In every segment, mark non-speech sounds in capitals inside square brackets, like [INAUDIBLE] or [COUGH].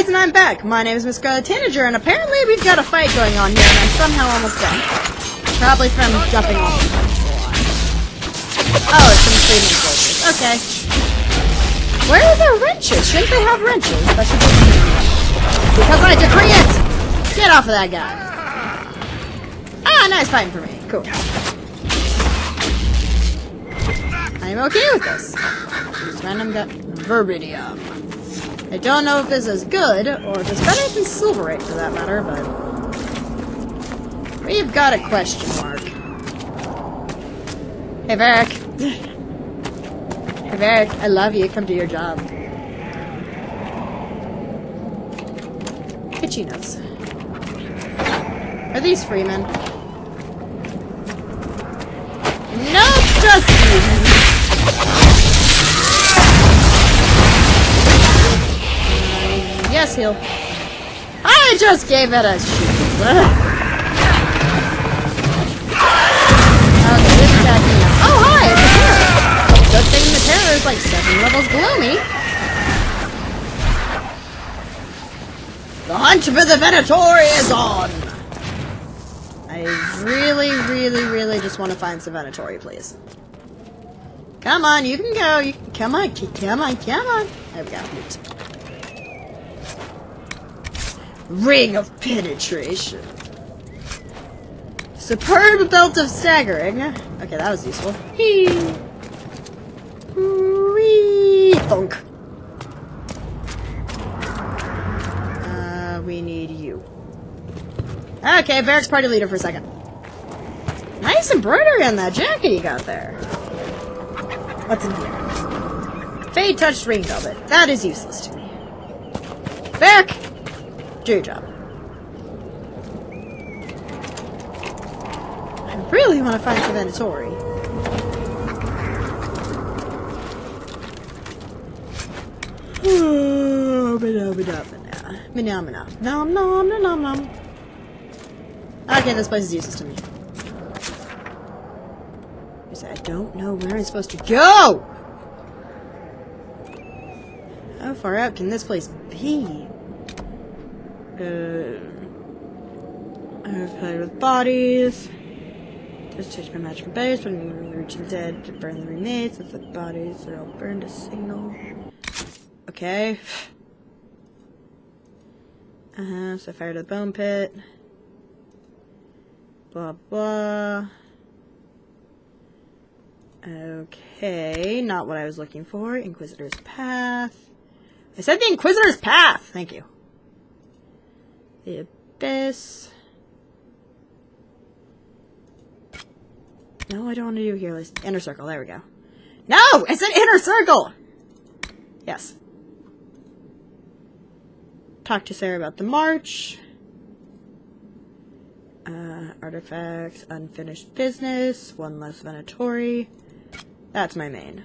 guys, and I'm back. My name is Miss Scarlet Tanager, and apparently we've got a fight going on here, and I'm somehow almost done. Probably from jumping off the Oh, it's some freedom soldiers. Okay. Where are their wrenches? Shouldn't they have wrenches? That should be Because I decree it! Get off of that guy. Ah, nice fighting for me. Cool. I'm okay with this. Just random got Veridium. I don't know if this is good, or if it's better than Silverite for that matter, but... We've got a question mark. Hey, Varric. hey, Varric, I love you. Come do your job. Itchy. Are these Freemen? No, just Yes, heal. I just gave it a shoot. Uh, attacking. Oh, hi, it's terror. Good thing the terror is like seven levels gloomy. The hunt for the Venator is on! I really, really, really just want to find some Venatori, please. Come on, you can go. You can, come on, come on, come on. There we go. Ring of penetration. Superb belt of staggering. Okay, that was useful. Thunk. Uh, we need you. Okay, barracks party leader for a second. Nice embroidery on that jacket you got there. What's in here? Fade touched ring velvet. That is useless to me. Back! Job. I really want to find some Venatori. Nom nom nom nom nom. Okay, this place is useless to me. I don't know where I'm supposed to go! How far out can this place be? I've played with bodies. Just change my magical base, but I'm reaching dead to burn the remains of the bodies. They're all burned signal. Okay. Uh huh, so fire to the bone pit. Blah blah. Okay, not what I was looking for. Inquisitor's Path. I said the Inquisitor's Path! Thank you. The Abyss. No, I don't want to do here. Let's inner circle. There we go. No! It's an inner circle! Yes. Talk to Sera about the march. Uh, artifacts, unfinished business, one less Venatori. That's my main.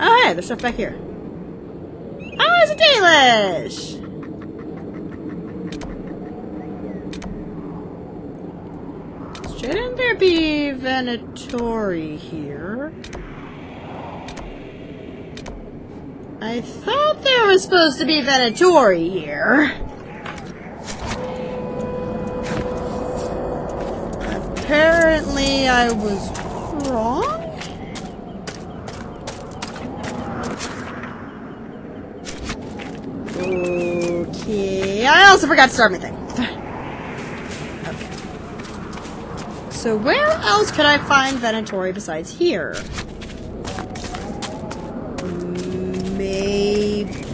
Oh, hey, there's stuff back here. Oh, it's a Dalish! Shouldn't there be Venatori here? I thought there was supposed to be Venatori here. Apparently I was wrong? Okay, I also forgot to start my thing. [LAUGHS] okay. So where else could I find Venatori besides here? Maybe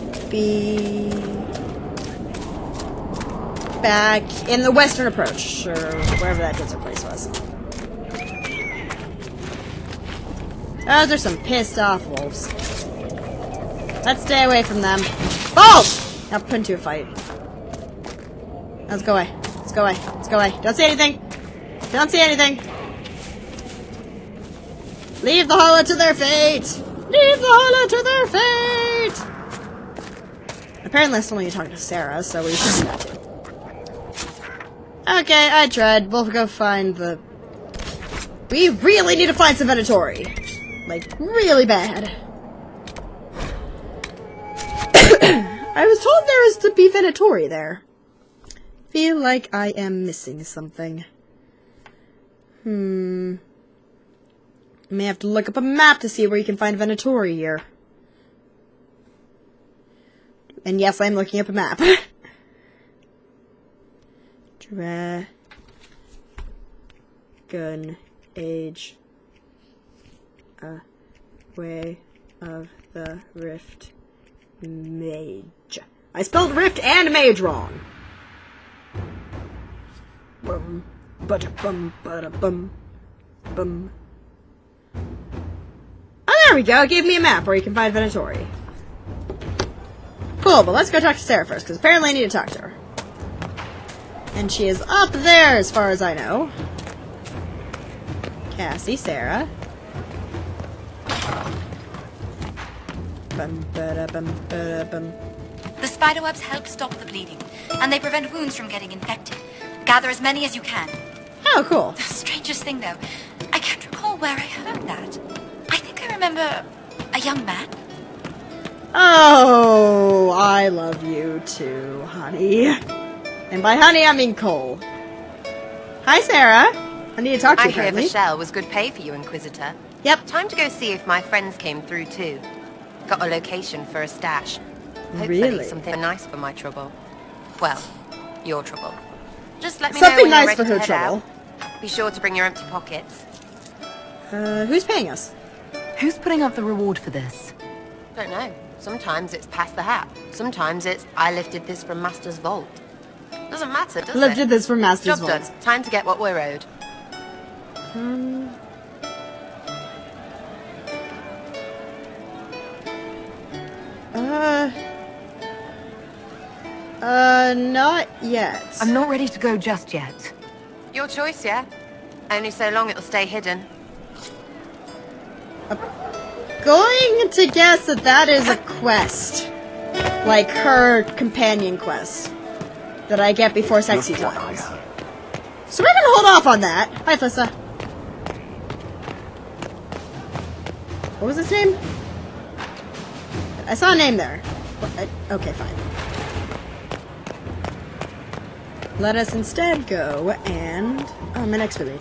back in the western approach, or wherever that desert place was. Oh, there's some pissed off wolves. Let's stay away from them. Oh! Now put into a fight. Let's go away. Let's go away. Let's go away. Don't see anything. Don't see anything. Leave the hollow to their fate. Leave the hollow to their fate. Apparently, that's only you talking to Sera, so we should do that too. Okay, I tried. We'll go find the... We really need to find some Venatori. Like, really bad. [COUGHS] I was told there was to be Venatori there. Feel like I am missing something. Hmm. May have to look up a map to see where you can find Venatori here. And yes, I'm looking up a map. [LAUGHS] Dragon Age. A way of the Rift Mage. I spelled Rift and Mage wrong. Bum, bada bum, bada bum, bum. Oh, there we go. It gave me a map where you can find Venatori. Cool, but let's go talk to Sera first, because apparently I need to talk to her. And she is up there, as far as I know. Cassie, Sera. The spiderwebs help stop the bleeding, and they prevent wounds from getting infected. Gather as many as you can. Oh, cool. The strangest thing, though, I can't recall where I heard that. I think I remember a young man. Oh, I love you too, honey. And by honey, I mean Cole. Hi, Sera. I need to talk to I you, hear apparently. Michelle was good pay for you, Inquisitor. Yep. Time to go see if my friends came through too. Got a location for a stash. Hopefully Really? something nice for my trouble. Well, your trouble. Just let me Something know when nice you're ready for her to head trouble. out. Be sure to bring your empty pockets. Uh, who's paying us? Who's putting up the reward for this? Don't know. Sometimes it's pass the hat. Sometimes it's I lifted this from Master's vault. Doesn't matter, does it? Lifted it? this from Master's Job done. Vault. Time to get what we're owed. Um, uh, uh, not yet. I'm not ready to go just yet. Your choice, yeah? Only so long it'll stay hidden. going to guess that that is a quest, like her companion quest that I get before sexy times. So we're gonna hold off on that. Hi, Flissa. What was his name? I saw a name there. Okay, fine. Let us instead go and... Oh, my next really.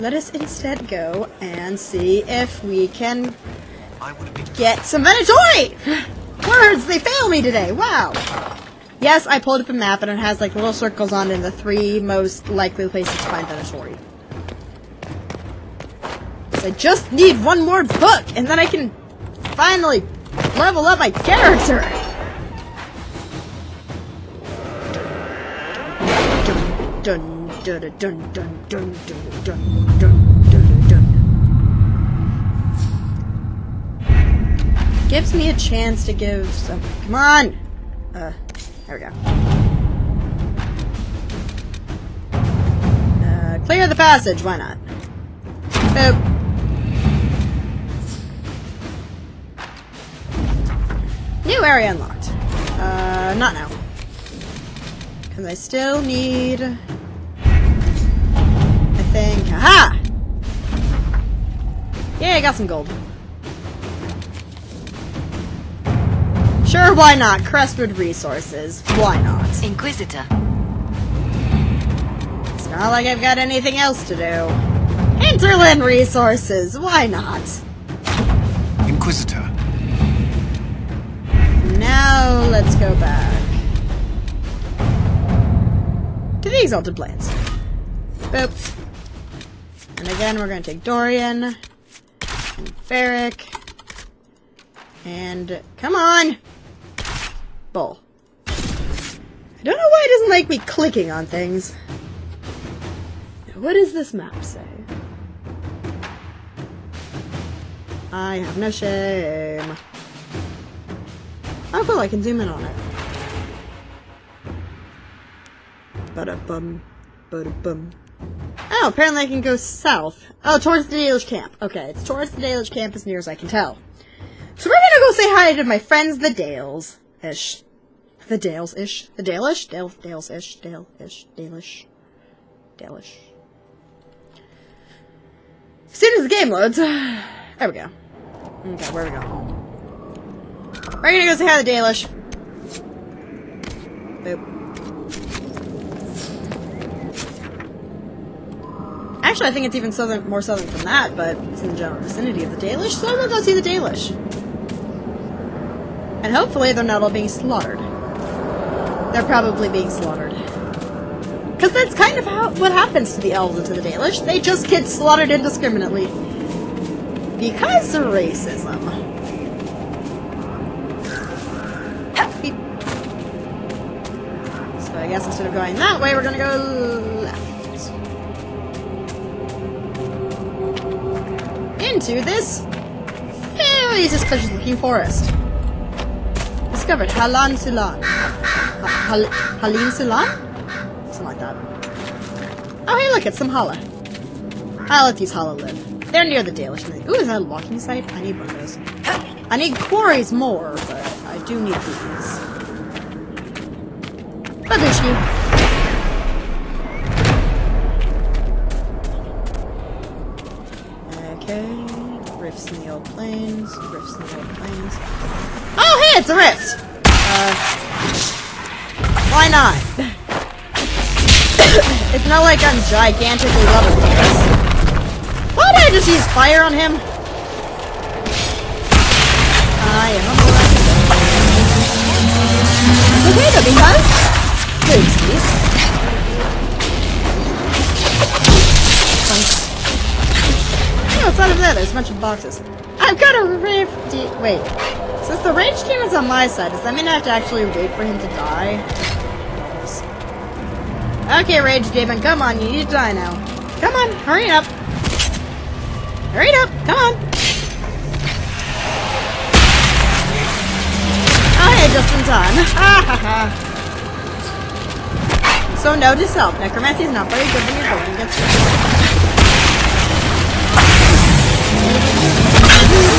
Let us instead go and see if we can get some Venatori! [GASPS] Words, they fail me today, wow! Yes, I pulled up a map and it has like little circles on it in the three most likely places to find Venatori. So I just need one more book and then I can finally level up my character! Dun dun dun dun dun dun dun dun dun dun. Gives me a chance to give some. Come on! Uh, there we go. Uh, clear the passage, why not? Boop. New area unlocked. Uh, not now. Because I still need. I. Aha! Yeah, I got some gold. Sure, why not? Crestwood Resources. Why not? Inquisitor. It's not like I've got anything else to do. Hinterland Resources. Why not? Inquisitor. Now let's go back to the Exalted Plains. Boop. And again, we're going to take Dorian and Varric. And come on! Bull. I don't know why it doesn't like me clicking on things. What does this map say? I have no shame. Oh, cool, I can zoom in on it. Bada bum, bada bum. Oh, apparently I can go south. Oh, towards the Dalish camp. Okay, it's towards the Dalish camp as near as I can tell. So we're gonna go say hi to my friends, the Dales. Ish. The Dales ish. The Dalish? Dale, Dales ish. Dale ish. Dalish. Dalish. As soon as the game loads. [SIGHS] There we go. Oh okay, where we go? We're gonna go say hi to the Dalish. Boop. Actually, I think it's even southern, more southern than that, but it's in the general vicinity of the Dalish, so we'll go see the Dalish. And hopefully they're not all being slaughtered. They're probably being slaughtered. Because that's kind of how, what happens to the elves and to the Dalish. They just get slaughtered indiscriminately. Because of racism. So I guess instead of going that way, we're gonna go left. Into this very suspicious looking forest. Discovered Halan Sulan. Ha- Hal- Halin Sulan? Something like that. Oh, hey, look, it's some Halla. I'll let these Halla live. They're near the Dalish. Ooh, is that a walking site? I need one of those. I need quarries more, but I do need these. Babushki. Plains. Rifts in the plains. Oh, hey, it's a rift! Uh, why not? [COUGHS] it's not like I'm gigantically level this. Why did I just use fire on him? I am a Okay, though, because... Boomskies. Hey, what's out of there? There's a bunch of boxes. I've got a rave Wait. Since the rage demon's on my side, does that mean I have to actually wait for him to die? Okay, Rage Demon, come on, you need to die now. Come on, hurry up. Hurry up, come on. Oh, hey, just in. [LAUGHS] So note to self, necromancy is not very good when you're going against Oh.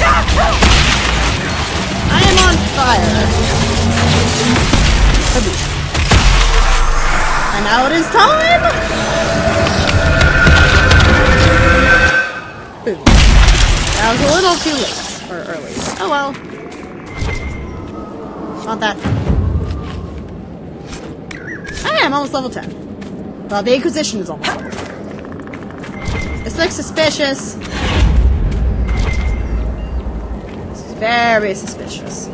Oh. Oh. I am on fire. And now it is time! Boom. That was a little too late. Or early. Oh well. Want that. I'm almost level 10. Well, the Inquisition is almost level 10. This looks suspicious. Very suspicious.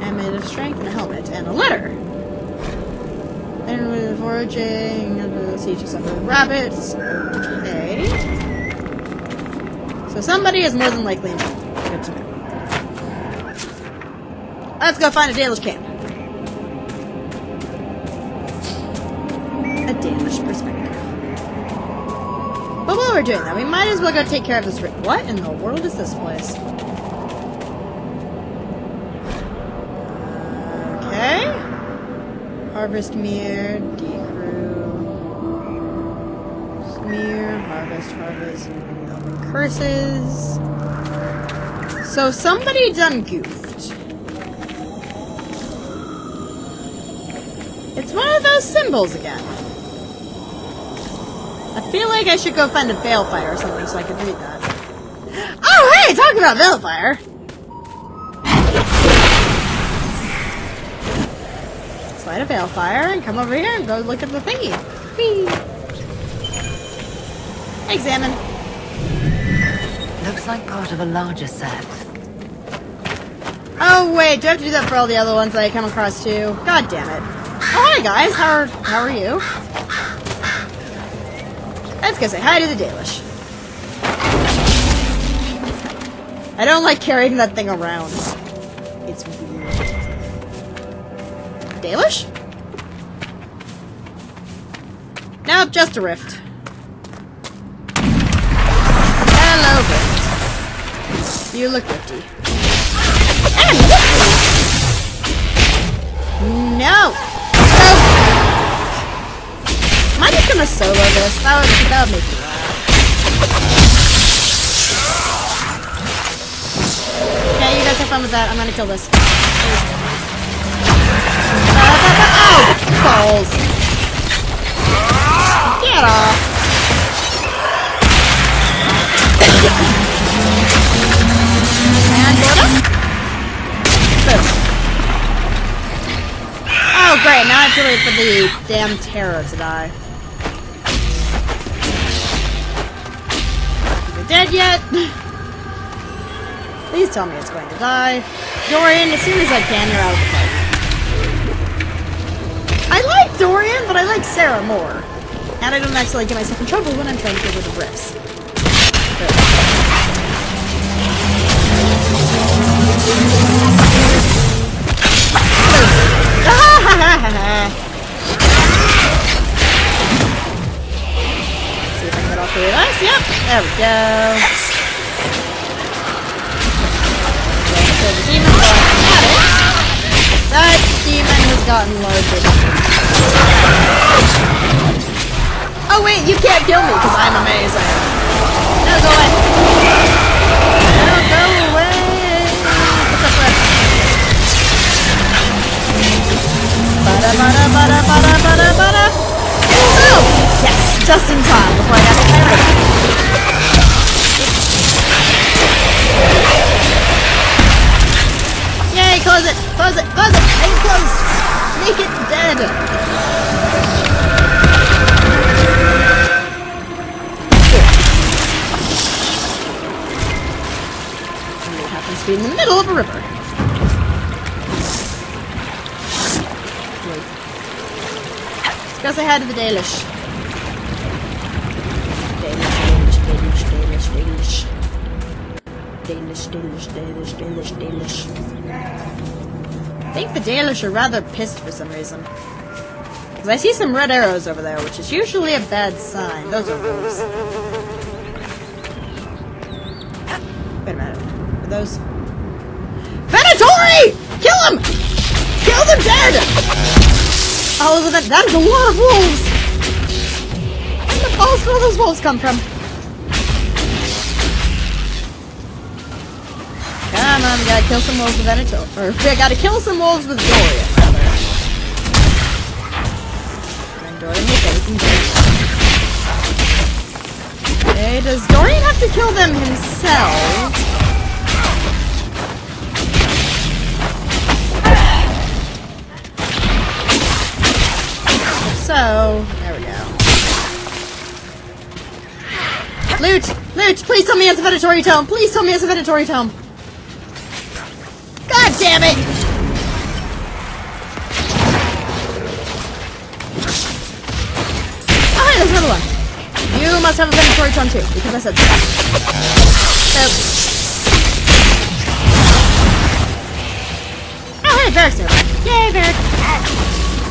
Amulet of Strength and a helmet and a letter. And with foraging, and the siege of some rabbits. Okay. So somebody is more than likely. Good to know. Let's go find a Dalish camp. Doing that, we might as well go take care of this. ri- What in the world is this place? Okay. Harvest Mere, Decrew. Smear, harvest, harvest, no curses. So somebody done goofed. It's one of those symbols again. I feel like I should go find a Balefire or something so I can read that. Oh, hey! Talk about Balefire! Light a Balefire and come over here and go look at the thingy. Whee! Examine. Looks like part of a larger set. Oh wait, do I have to do that for all the other ones that I come across too? God damn it. Oh hi guys, how are how are you? Let's go say hi to the Dalish. I don't like carrying that thing around. It's weird. Dalish? Nope, just a rift. Hello, rift. You look rifty. And rifty! No! No! gonna solo this. That would, that would make me laugh. Okay, you guys have fun with that. I'm gonna kill this. Oh, balls. Get off. Oh, great. Now I have to wait for the damn Terror to die. Dead yet? Please tell me it's going to die. Dorian, as soon as I can, you're out of the fight. I like Dorian, but I like Sera more. And I don't actually get myself in trouble when I'm trying to get rid of riffs. See if I can get of us. Yep, there we go. Okay, so the demon at it. That demon has gotten larger. Oh wait, you can't kill me because I'm amazing. No, go away. Go say hi to the Dalish. Dalish, Dalish, Dalish, Dalish, Dalish. Dalish, Dalish, Dalish, Dalish, Dalish. I think the Dalish are rather pissed for some reason. Because I see some red arrows over there, which is usually a bad sign. Those are wolves. Wait a minute. Are those... Venatori! Kill him! Kill them dead! Oh, that, that is a lot of wolves! Where those wolves come from? Come on, we gotta kill some wolves with Venator. Or, we gotta kill some wolves with Dorian, rather. And Dorian will take them. Okay, does Dorian have to kill them himself? So, Loot! Loot! Please tell me it's a Venatori tome! Please tell me it's a Venatori tome! God damn it! Oh, hey, there's another one. You must have a Venatori tome too, because I said so. So. Oh, hey, Varric's nearby. Yay, Varric!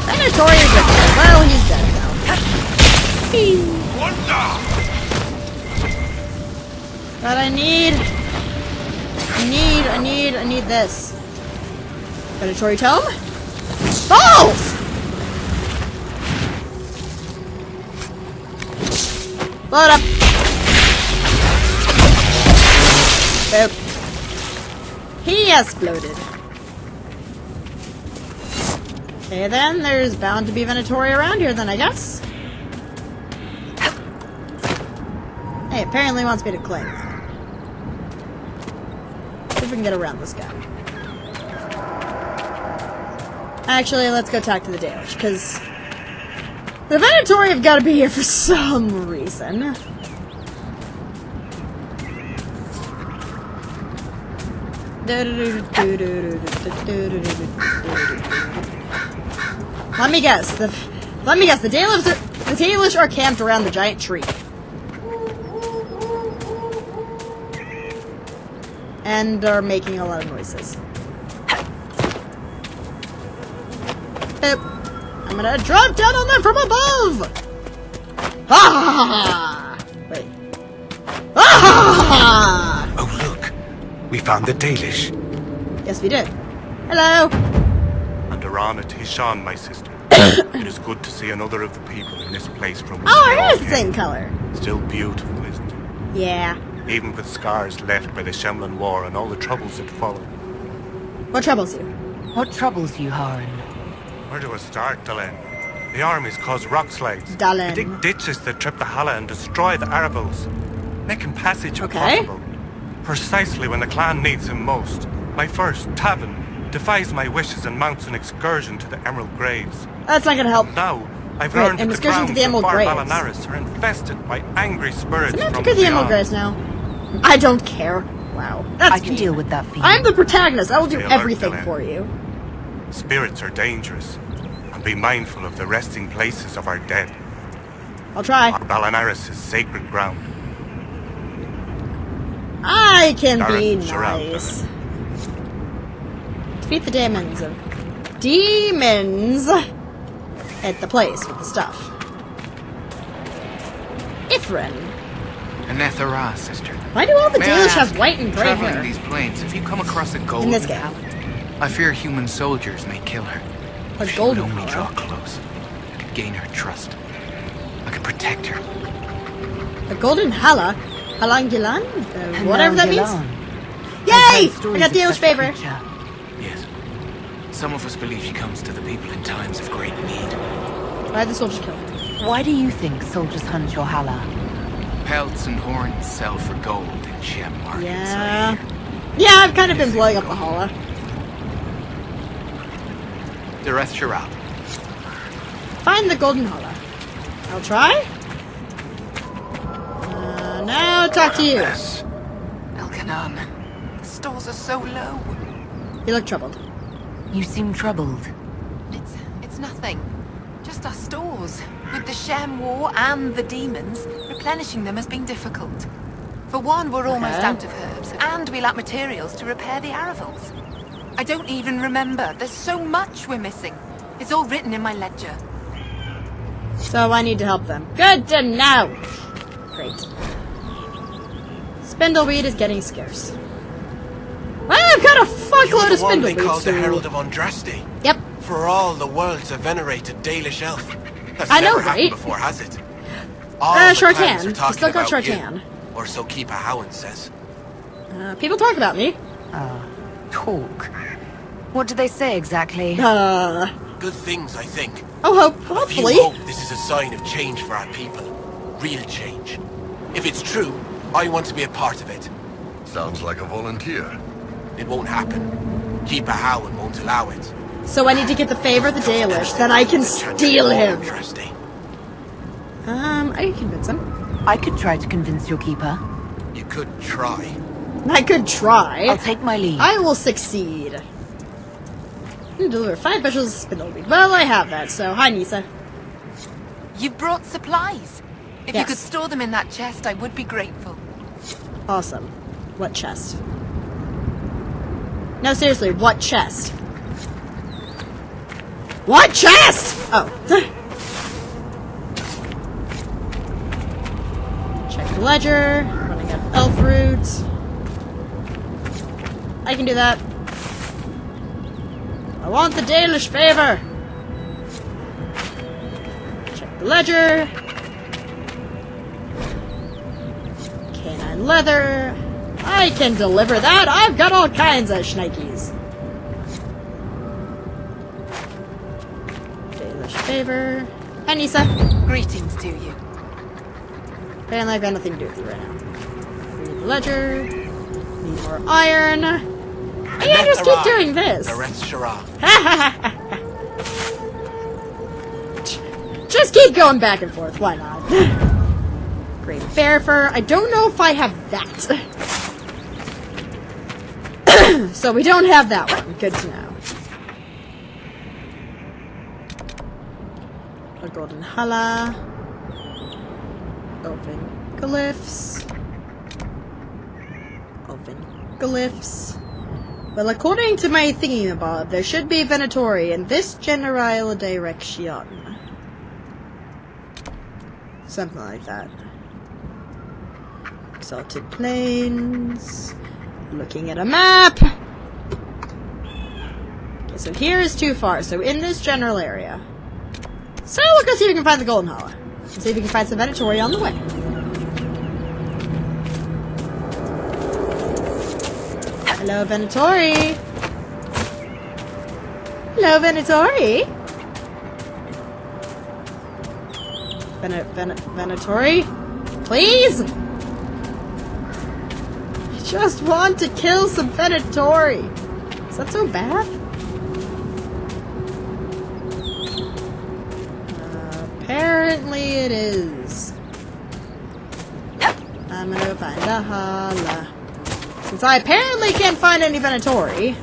Venatori is with. Well, he's dead now. But I need... I need, I need, I need this. Predatory tome? Balls! It up. Boop. He exploded. Okay then, there's bound to be Venatori around here then, I guess. Hey, apparently wants me to claim. If we can get around this guy. Actually, let's go talk to the Dalish, because the Venatori have got to be here for [LAUGHS] some reason. Let me guess. The let me guess. The Dalish are camped around the giant tree. And are making a lot of noises. Boop. I'm gonna drop down on them from above! Ah! Wait. Ah! Oh, look. We found the Dalish. Yes, we did. Hello. And Aran at Hishan, my sister. [COUGHS] it is good to see another of the people in this place from which Oh, it is the same color. Still beautiful, isn't it? Yeah. Even with scars left by the Shemlen War and all the troubles that followed. What troubles you? What troubles you, Haran? Where do I start, Dalen? The armies cause rockslides. Dalen. They dig ditches that trip the halla and destroy the aravels, making passage Okay. impossible. Precisely when the clan needs him most, my first, Tavin, defies my wishes and mounts an excursion to the Emerald Graves. That's not gonna help. Now, I've Right, learned an that the excursion to the Emerald of Bar Graves. Bellanaris are infested by angry spirits I'm gonna have to go to the Emerald. Graves now. I don't care. Wow. That's I can mean. deal with that for. I'm the protagonist. I will do Stay everything Dylan. for you. Spirits are dangerous, and be mindful of the resting places of our dead. I'll try. Bellanaris is sacred ground. I can Dareth be and Sharab, nice. Defeat the demons of demons at the place with the stuff. Ithrin. Aneth ara, sister. Why do all the May Dalish have white and gray traveling hair? these plains, if you come across a golden this game. I fear human soldiers may kill her. A if she would golden only draw close, I could gain her trust. I could protect her. A golden halla? Halangilan? Uh, whatever that means? Yay! I've heard I stories got of Dalish favor. creature. Yes. Some of us believe she comes to the people in times of great need. Why the soldiers kill her? Why do you think soldiers hunt your Halla? Pelts and horns sell for gold in gem markets. Yeah. I hear. Yeah, I've kind of been blowing up the halla. Dareth Sharab. Find the golden halla. I'll try. Uh, now talk to you. Yes. Elkanan. The stores are so low. You look troubled. You seem troubled. It's it's nothing. Just our stores. With the Shem War and the demons, replenishing them has been difficult. For one, we're almost Okay. out of herbs, and we lack materials to repair the aravels. I don't even remember. There's so much we're missing. It's all written in my ledger. So I need to help them. Good to know. Great. Spindleweed is getting scarce. Well, I've got a fuckload You're of the one they spindleweed. call the Herald of Andraste. Yep. For all the world's a venerated Dalish elf. That's I know, never happened right? before, has it? All Uh, the Shartan. clans are He's talking still got about you. Or so Keeper Hawen says. Uh, people talk about me. Ah, talk. What do they say exactly? Uh, Good things, I think. oh, hope, If you hopefully. hope this is a sign of change for our people. Real change. If it's true, I want to be a part of it. Sounds like a volunteer. It won't happen. Keeper Hawen won't allow it. So I need to get the favor of the Dalish, then I can steal him. Andraste. Um, I can convince him. I could try to convince your keeper. You could try. I could try. I'll take my leave. I will succeed. You deliver five bushels of spindleweed. Well, I have that, so hi, Nisa. You've brought supplies. If you could store them in that chest, I would be grateful. Awesome. What chest? No, seriously, what chest? What chest? Oh. [LAUGHS] ledger. Running elf roots. I can do that. I want the Dalish favor. Check the ledger. Canine leather. I can deliver that. I've got all kinds of shnikes. Dalish favor. Hi, Nisa. Greetings to you. Apparently, I've got nothing to do with you right now. Need the ledger. Need more iron. I can't just keep doing this. [LAUGHS] Just keep going back and forth. Why not? [SIGHS] Great bear fur. I don't know if I have that. [COUGHS] so we don't have that one. Good to know. A golden halla. Open glyphs. Open glyphs. Well, according to my thingy-mabob, there should be Venatori in this general direction. Something like that. Exalted Plains. Looking at a map. Okay, so here is too far. So in this general area. So we'll go see if we can find the Golden Hollow. See if we can find some Venatori on the way. Hello, Venatori. Hello, Venatori. Ven Ven Venatori? Please? I just want to kill some Venatori. Is that so bad? Apparently it is. I'm gonna find a halla. Since I apparently can't find any Venatori.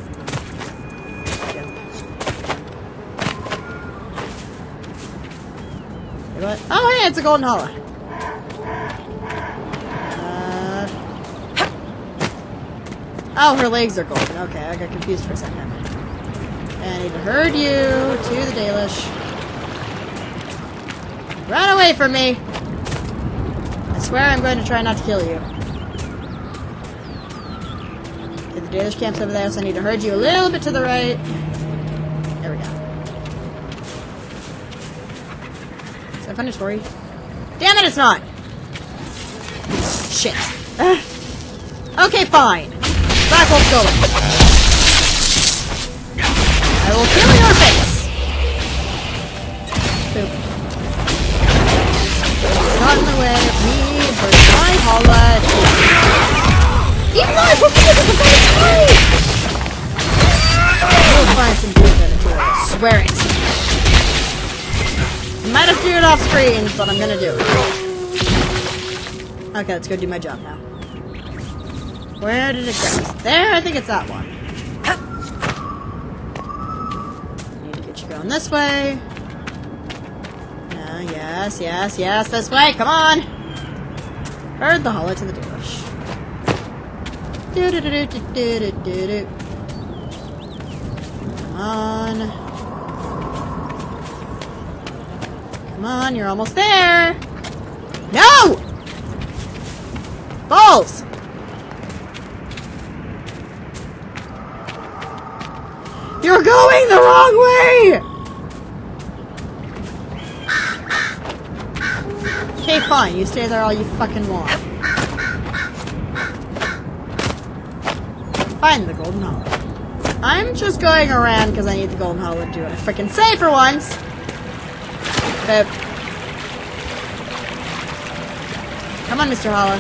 What? Oh, hey, it's a golden halla. Uh, oh, her legs are golden. Okay, I got confused for a second. And to herd you to the Dalish. Run away from me! I swear I'm going to try not to kill you. Okay, the Dalish camp's over there, so I need to herd you a little bit to the right. There we go. Is that a story? Damn it, it's not! Shit. [LAUGHS] Okay, fine. Black Wolf Golem. Off screen, but I'm gonna do it. Okay, let's go do my job now. Where did it go? There, I think it's that one. Need to get you going this way. Uh, yes, yes, yes, this way, come on! Herd the hollow to the dish. Do do do do do do do do. Come on. Come on, you're almost there! No! Balls! You're going the wrong way! Okay, fine. You stay there all you fucking want. Find the golden hollow. I'm just going around because I need the golden hollow to do what I freaking say for once. Come on, Mr. Hollow.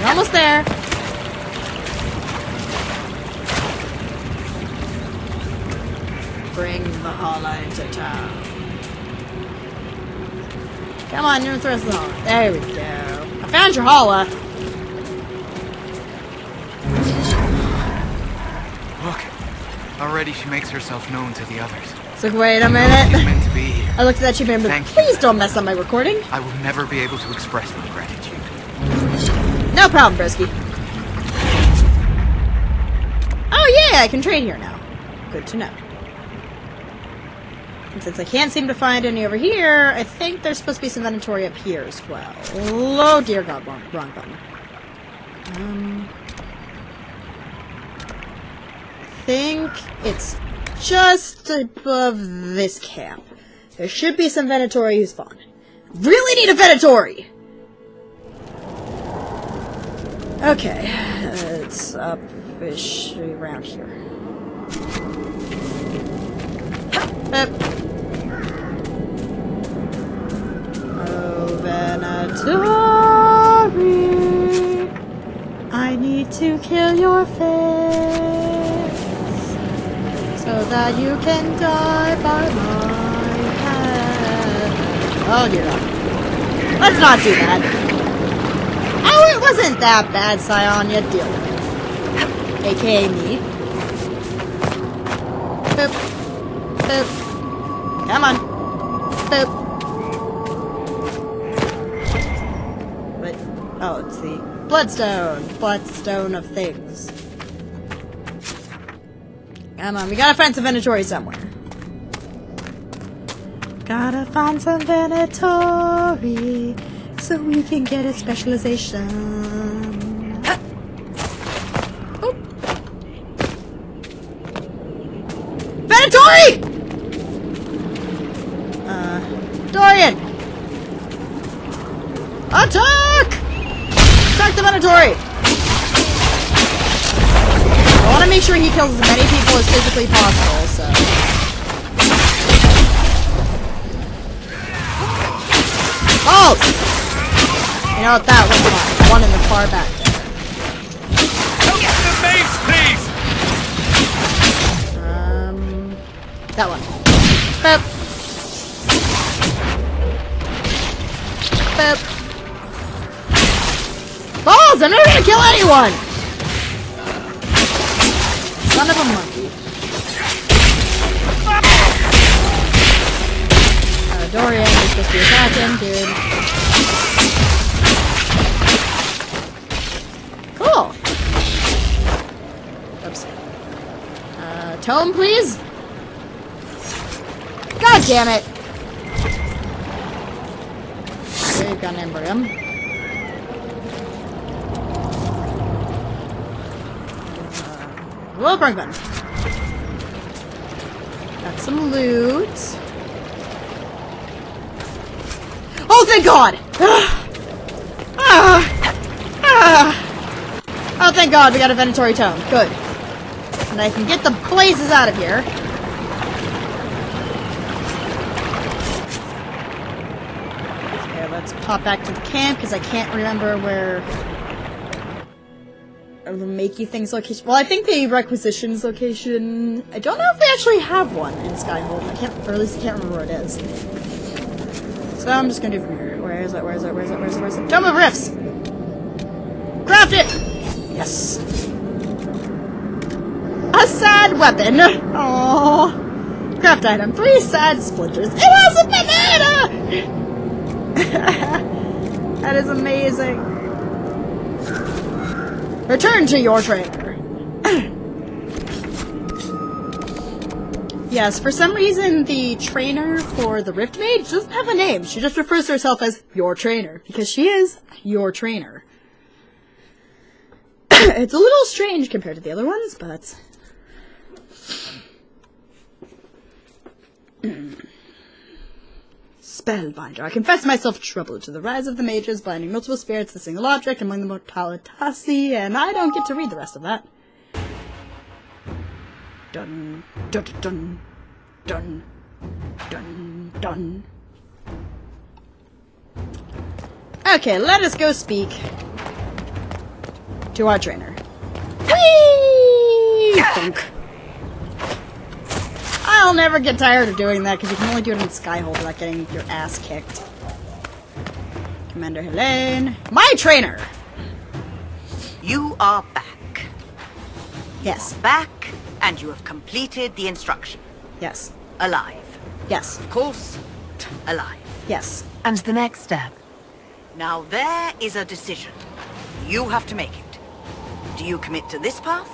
You're almost there. Bring the hollow to town. Come on, you're rest of the. There we go. I found your hollow. Look, already she makes herself known to the others. So wait a minute. meant to be here. I looked at that achievement, but Thank you. please don't mess up my recording. I will never be able to express my gratitude. No problem, Brisky. Oh yeah, I can trade here now. Good to know. And since I can't seem to find any over here, I think there's supposed to be some inventory up here as well. Oh dear god, wrong, wrong button. Um, I think it's just above this camp. There should be some Venatori who's fun. Really need a Venatori! Okay, it's up-ish around here. Oh, Venatori, I need to kill your face so that you can die by my hand. Oh dear God. Let's not do that. Oh, it wasn't that bad, Scion. You deal with it. AKA me. Boop. Boop. Come on. Boop. What? Oh, it's the Bloodstone. Bloodstone of things. On, we gotta find some Venatori somewhere. Gotta find some Venatori so we can get a specialization. That one. Boop. Boop. Balls! I'm never gonna kill anyone! Son of a monkey. Uh, Dorian is supposed to be attacking, dude. Cool. Oops. Uh, tome, please? God damn it! Okay, got an Embrium. Well, Bergman. Got some loot. Oh, thank God! ah, ah. Oh, thank God, we got a Venatori Tome. Good. And I can get the blazes out of here. Okay, let's pop back to the camp, because I can't remember where the makey things location. Well, I think the requisitions location. I don't know if they actually have one in Skyhold. I can't, or at least I can't remember where it is. So I'm just gonna do from here. Where is it? Where is it? Where is it? Where is it? Where is it? Of Rifts! Craft it! Yes. A sad weapon. Oh. Craft item. Three sad splinters. It has a banana! [LAUGHS] that is amazing. Return to your trainer. [COUGHS] yes, for some reason, the trainer for the Rift Mage doesn't have a name. She just refers to herself as your trainer, because she is your trainer. [COUGHS] it's a little strange compared to the other ones, but... [COUGHS] Spellbinder. I confess myself troubled to the rise of the mages, blinding multiple spirits, a single object among the mortalitasi, and I don't get to read the rest of that. Dun, dun, dun, dun, dun, dun. Okay, let us go speak to our trainer. Whee! I'll never get tired of doing that because you can only do it in Skyhold without getting your ass kicked. Commander Helaine. My trainer! You are back. Yes, Back, and you have completed the instruction. yes, Alive. yes, Of course, alive. yes. And the next step? Now there is a decision. You have to make it. Do you commit to this path?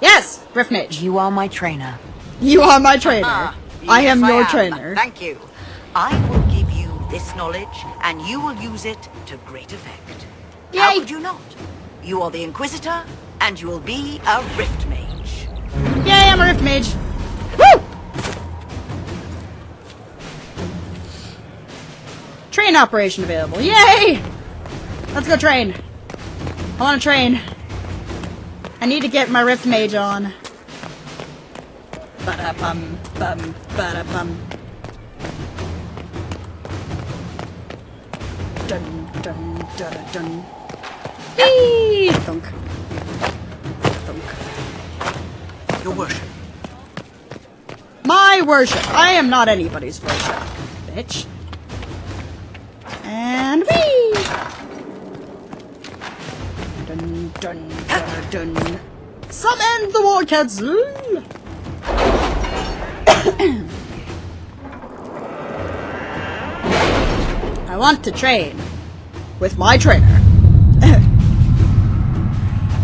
Yes, Rift You are my trainer. You are my trainer. Ah, I am your am. trainer. Thank you. I will give you this knowledge, and you will use it to great effect. How Yay. could you not? You are the Inquisitor, and you will be a Rift Mage. Yay, I'm a Rift Mage. Woo! Train operation available. Yay! Let's go train. I want to train. I need to get my Rift Mage on. Ba-da-bum, bum, ba-da-bum. Dun, dun, dun, dun. Eee! Thunk. Thunk. Your worship. My worship. I am not anybody's worship, bitch. And wee. Dun dun dun dun. Summon the war council. I want to train with my trainer. [LAUGHS]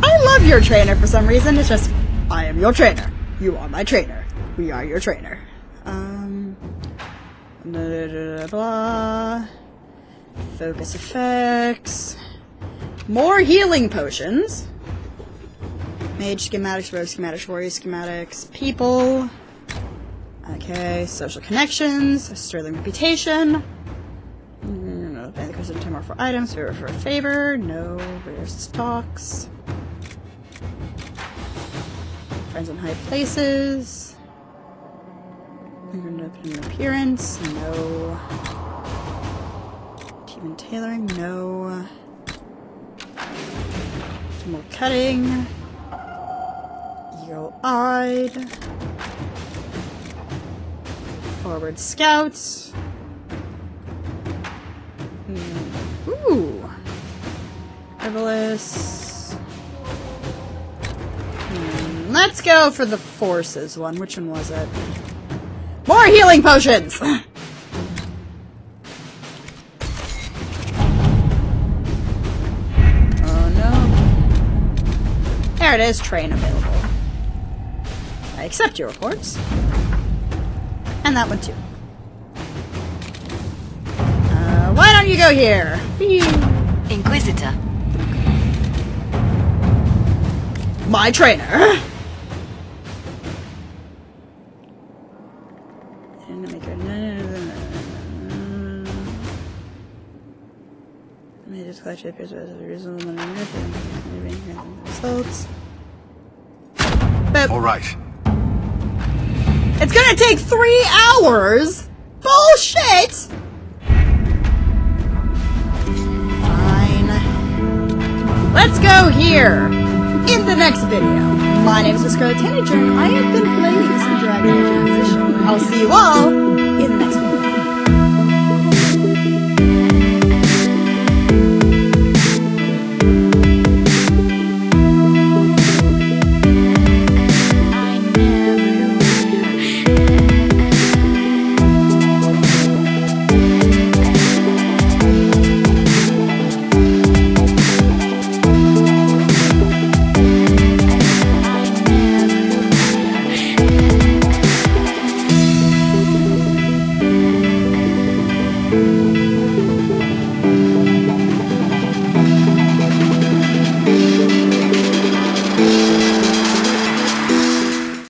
I love your trainer for some reason. It's just, I am your trainer. You are my trainer. We are your trainer. Um. Blah, blah, blah, blah. Focus effects. More healing potions. Mage schematics, rogue schematics, warrior schematics, people. Okay, social connections, sterling reputation. For items, favor for a favor. No. Rare stocks. Friends in high places. An appearance. No. Team and tailoring. No. More cutting. Eagle-eyed. Forward scouts. Hmm. Let's go for the forces one. Which one was it? More healing potions! [LAUGHS] oh no. There it is, train available. I accept your reports. And that one too. Uh, why don't you go here? Inquisitor. My trainer. Results. But All right. it's gonna take three hours. Bullshit. Fine. Let's go here in the next video. My name is Scarlet Tanager, and I have been playing some Dragon Age Inquisition. I'll see you all